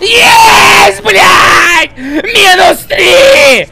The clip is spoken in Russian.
Есть, блядь! Минус три!